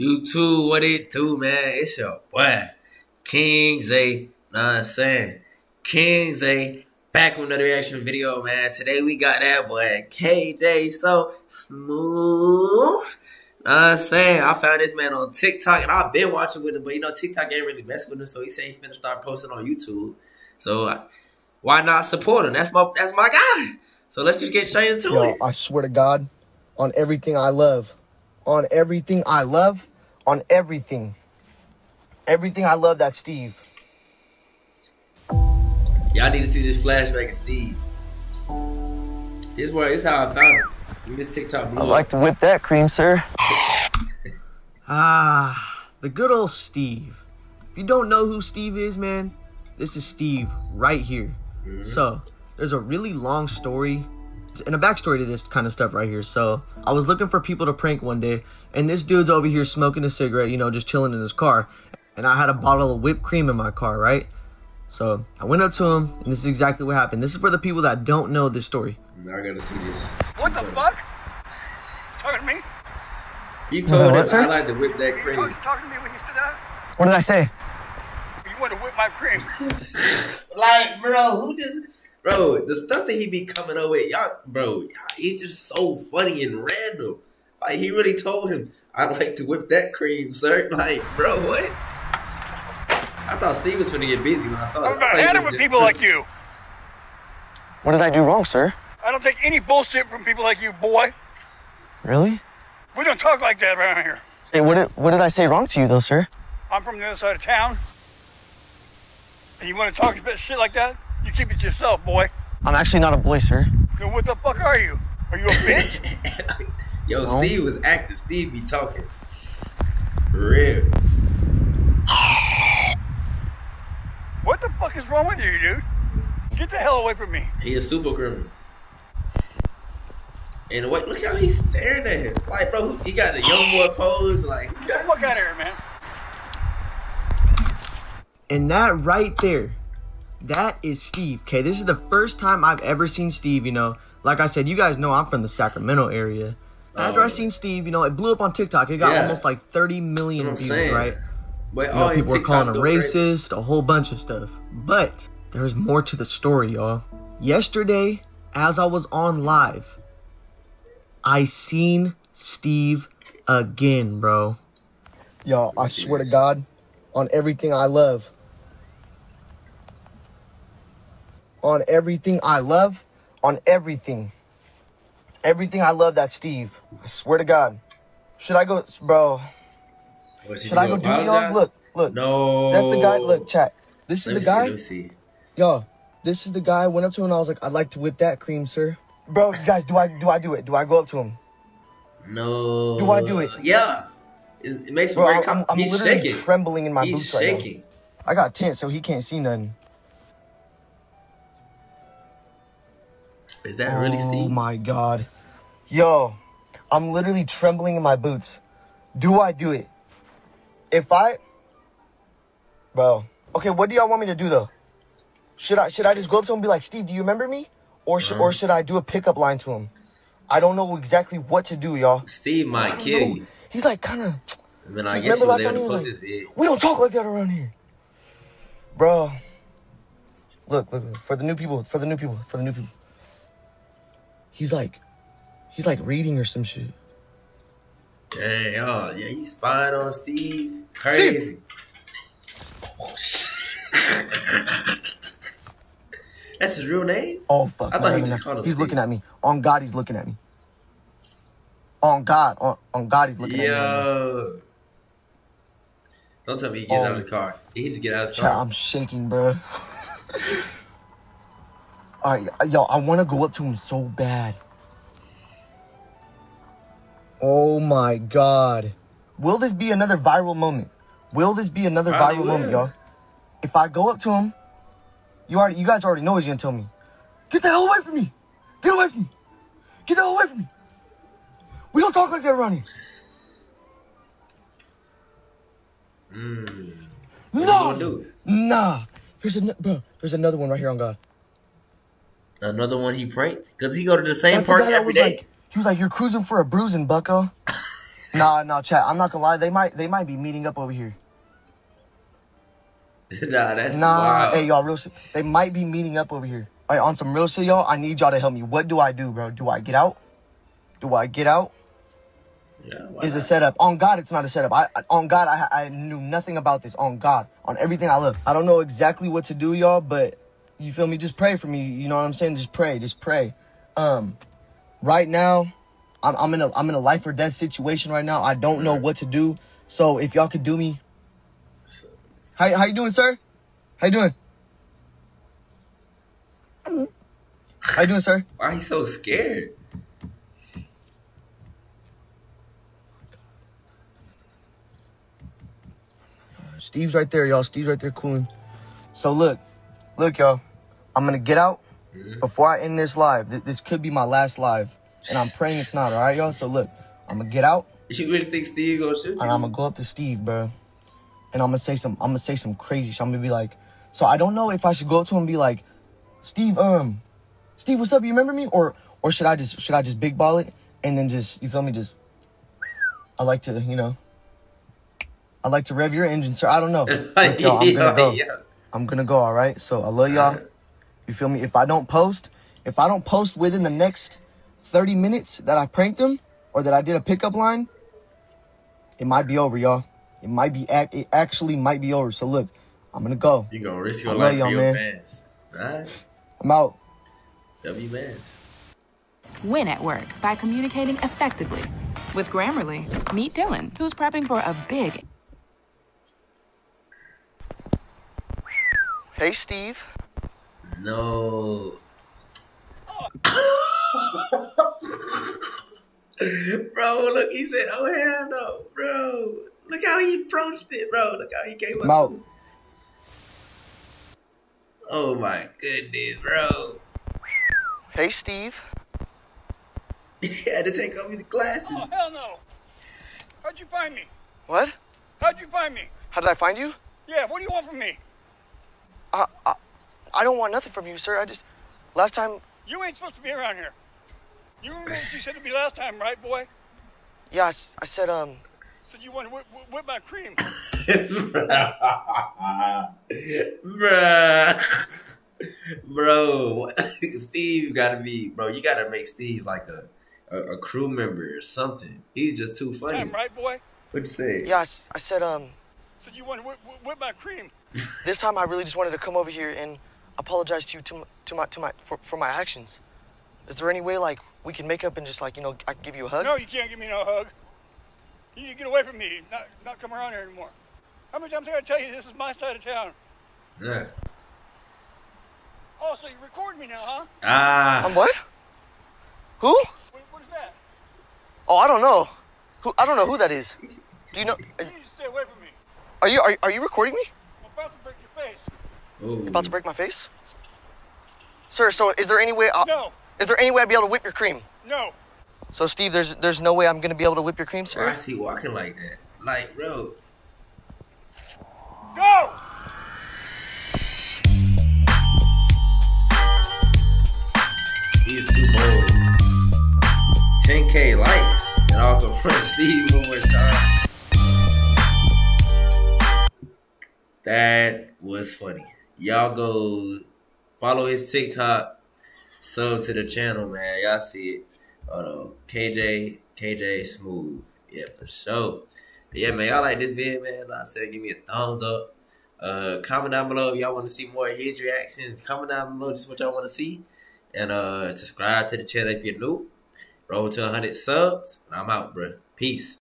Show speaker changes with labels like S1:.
S1: You too, what it do, man? It's your boy, King Zay. Know what I'm saying? King Zay, back with another reaction video, man. Today we got that boy, KJ So Smooth. Know what I'm saying? I found this man on TikTok, and I've been watching with him, but you know, TikTok ain't really messing with him, so he said he's gonna start posting on YouTube. So why not support him? That's my that's my guy. So let's just get straight into
S2: Yo,
S1: it.
S2: I swear to God, on everything I love, on everything I love, on everything, everything I love, that Steve.
S1: Y'all need to see this flashback of Steve. This where this how I found him. When This TikTok blew
S3: I
S1: up.
S3: like to whip that cream, sir.
S4: Ah, the good old Steve. If you don't know who Steve is, man, this is Steve right here. So, there's a really long story and a backstory to this kind of stuff right here. So, I was looking for people to prank one day, and this dude's over here smoking a cigarette, you know, just chilling in his car. And I had a bottle of whipped cream in my car, right? So, I went up to him, and this is exactly what happened. This is for the people that don't know this story.
S1: Now I gotta see this.
S5: What the fuck? Talking to me?
S1: He told
S3: what,
S1: him
S3: sir?
S1: I like to whip that cream.
S5: talking, talking to me when you said that?
S3: What did I say?
S5: You want to whip my cream?
S1: Like, bro, who just Bro, the stuff that he be coming up with, y'all, bro, y'all, he's just so funny and random. Like, he really told him, "I'd like to whip that cream, sir. Like, bro, what? I thought Steve was gonna get busy when I saw
S5: I'm
S1: it.
S5: about
S1: I
S5: to
S1: thought
S5: had it with
S1: just-
S5: people like you.
S3: What did I do wrong, sir?
S5: I don't take any bullshit from people like you, boy.
S3: Really?
S5: We don't talk like that around here.
S3: Hey, what did what did I say wrong to you, though, sir?
S5: I'm from the other side of town. And you want to talk about shit like that? You keep it to yourself, boy.
S3: I'm actually not a boy, sir.
S5: Then what the fuck are you? Are you a bitch?
S1: Yo,
S3: No.
S1: Steve was active. Steve be talking. For real.
S5: what the fuck is wrong with you, dude? Get the hell away from me.
S1: He is super criminal. And wait, look how he's staring at him. Like, bro, he got the young boy pose. Like, who
S5: Get the fuck out of here, man.
S4: And that right there, that is Steve. Okay, this is the first time I've ever seen Steve. You know, like I said, you guys know I'm from the Sacramento area. After
S1: Oh.
S4: I seen Steve, you know, it blew up on TikTok. It got
S1: Yeah.
S4: almost like 30 million
S1: That's what I'm
S4: views,
S1: saying.
S4: right?
S1: But
S4: You
S1: all
S4: know,
S1: his
S4: people were calling
S1: TikToks
S4: him
S1: go crazy.
S4: racist, a whole bunch of stuff. But there's more to the story, y'all. Yesterday, as I was on live, I seen Steve again, bro.
S2: Y'all, I swear to God, on everything I love, on everything I love, on everything, everything I love, that Steve. I swear to God. Should I go, bro?
S1: What,
S2: Should I go do y'all? Look, look.
S1: No.
S2: That's the guy. Look, chat. This is the guy.
S1: let me see.
S2: Yo, this is the guy. I went up to him and I was like, I'd like to whip that cream, sir. Bro, guys, do I do I do it? Do I go up to him?
S1: No.
S2: Do I do it?
S1: Yeah. It, it makes me
S2: Bro,
S1: very
S2: I'm, I'm literally
S1: shaking.
S2: trembling in my
S1: He's
S2: boots right now. I got tent, so he can't see nothing.
S1: Is that really
S2: oh
S1: Steve?
S2: oh my god. Yo, I'm literally trembling in my boots. Do I do it? If I Bro. Okay, what do y'all want me to do though? Should I should I just go up to him and be like, "Steve, do you remember me?" Or should or mm-hmm. should I do a pickup line to him? I don't know exactly what to do, y'all.
S1: Steve might kill
S2: know.
S1: you.
S2: He's like kind of
S1: And then I
S2: Remember
S1: guess was
S2: last time he was like-. We don't talk like that around here. Bro. Look, look, look. For the new people, for the new people, for the new people. He's like, he's like reading or some shit.
S1: Dang, oh, yeah, he's spying on Steve. Crazy. That's his real name?
S2: Oh, fuck.
S1: I thought he
S2: no, no,
S1: just called him
S2: He's
S1: Steve.
S2: looking at me. On God, he's looking at me. On God, on, on God, he's looking at me.
S1: Yo. Don't tell me he gets
S2: Oh.
S1: out of the oh. car. He just get out of
S2: the
S1: car.
S2: I'm shaking, bro. All right, yo, I want to go up to him so bad. Oh my God. Will this be another viral moment? Will this be another
S1: Probably
S2: viral moment, y'all? If I go up to him, you already, you guys already know what he's gonna tell me. Get the hell away from me! Get away from me! Get the hell away from me! We don't talk like that around here.
S1: Mm.
S2: No, nah. There's a bro. There's another one right here on God.
S1: Another one he pranked? Because he go to the same
S2: That's the
S1: park
S2: that
S1: every day.
S2: like, he was like, "You're cruising for a bruising, Bucko." Nah, nah, chat. I'm not gonna lie. They might, they might be meeting up over here.
S1: nah, that's
S2: Nah,
S1: wild.
S2: hey y'all, real shit. They might be meeting up over here. All right, on some real shit, y'all. I need y'all to help me. What do I do, bro? Do I get out? Do I get out?
S1: Yeah, why
S2: Is a setup? On God, it's not a setup. I I- on God, I I knew nothing about this. On God, on everything I love. I don't know exactly what to do, y'all, but you feel me? Just pray for me. You know what I'm saying? Just pray. Just pray. Um, right now, I'm I'm in a I'm in a life or death situation right now. I don't know what to do. So if y'all could do me, how how you doing, sir? How you doing? How you doing, sir?
S1: Why he so scared?
S2: Steve's right there, y'all. Steve's right there cooling. So look, look, y'all. I'm gonna get out before I end this live. Th- This could be my last live, and I'm praying it's not. All right, y'all. So look, I'm gonna get out,
S1: You really think Steve gonna shoot you?
S2: and I'm gonna go up to Steve, bro, and I'm gonna say some. I'm gonna say some crazy shit. I'm gonna be like, so I don't know if I should go up to him and be like, Steve, um, Steve, what's up? You remember me? Or or should I just should I just big ball it and then just you feel me? Just I like to you know. I like to rev your engine, sir. I don't know. Look, I'm gonna go. I'm gonna go, all right? So I love y'all. You feel me? If I don't post, if I don't post within the next 30 minutes that I pranked him or that I did a pickup line, it might be over, y'all. It might be, ac- it actually might be over. So look, I'm gonna go.
S1: You gonna risk
S2: I
S1: your life for
S2: y'all,
S1: your
S2: man.
S1: fans. Alright?
S2: I'm out.
S1: W Mans.
S6: Win at work by communicating effectively. With Grammarly, meet Dylan, who's prepping for a big
S2: Hey, Steve.
S1: No. bro, look, he said, oh hell no, bro. Look how he approached it, bro. Look how he came up.
S2: I'm out.
S1: Oh my goodness, bro.
S2: Hey, Steve.
S1: He had to take off his glasses.
S5: Oh, hell no. How'd you find me?
S2: What?
S5: How'd you find me?
S2: How did I find you?
S5: Yeah, what do you want from me?
S2: I, I, I don't want nothing from you, sir. I just, last time,
S5: You ain't supposed to be around here. You remember what you said to me last time, right, boy?
S2: yeah, I said, um,
S5: Said you want to whip, whip, whip my cream.
S1: Bruh. Bro, Steve gotta be, bro, you gotta make Steve like a, a, a crew member or something. He's just too funny.
S5: Time, right, boy?
S1: What'd you say?
S2: yeah, I said, um,
S5: Said you want to whip, whip, whip my cream.
S2: this time I really just wanted to come over here and apologize to you to, m- to my to my for, for my actions. Is there any way like we can make up and just like you know I can give you a hug?
S5: No, you can't give me no hug. You need to get away from me, not, not come around here anymore. How many times I gotta tell you this is my side of town?
S1: Yeah.
S5: Oh, so you record me now, huh?
S1: Ah.
S2: Um, what? Who?
S5: What, what is that?
S2: Oh, I don't know. Who? I don't know who that is. Do you know?
S5: You need to stay away from me.
S2: are you are, are you recording me?
S5: I'm about to break your face.
S1: Ooh.
S2: About to break my face? Sir, so is there any way? I'll,
S5: No,
S2: Is there any way I'd be able to whip your cream?
S5: no.
S2: So Steve, there's there's no way I'm gonna be able to whip your cream, sir.
S1: Why
S2: sir.
S1: is he walking like that? Like, bro.
S5: Go!
S1: He's too bold. 10k likes. And I'll confront Steve one more time. That was funny. Y'all go follow his TikTok, sub to the channel, man. Y'all see it. Hold on. KJ, KJ Smooth. Yeah, for sure. But yeah, man, y'all like this video, man. Like I said, give me a thumbs up. Uh, comment down below if y'all want to see more of his reactions. Comment down below just what y'all want to see. And uh, subscribe to the channel if you're new. Roll to 100 subs. I'm out, bro. Peace.